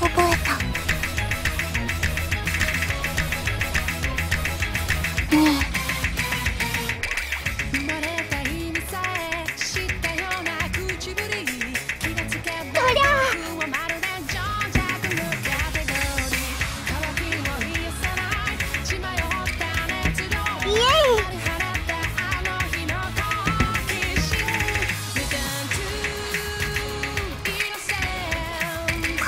覚えた。ねえ。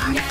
簡単。